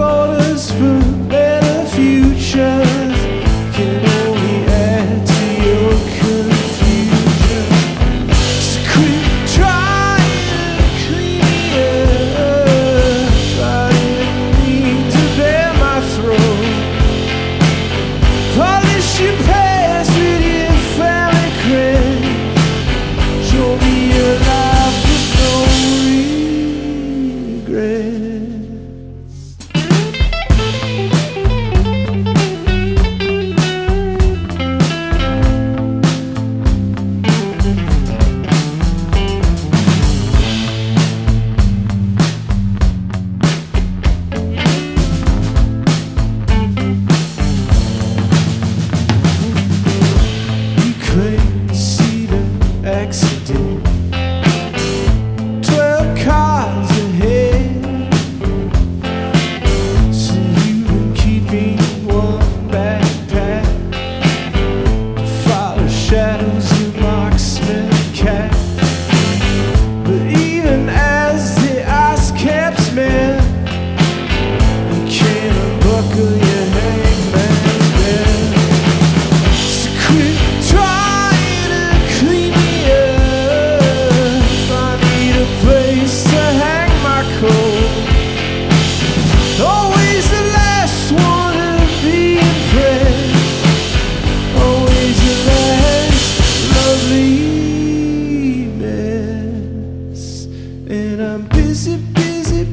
Crossing borders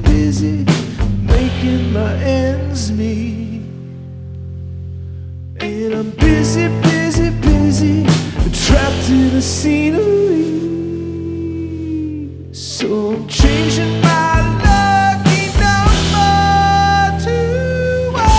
busy making my ends meet. And I'm busy, busy, busy, trapped in a scenery. So I'm changing my lucky number to one.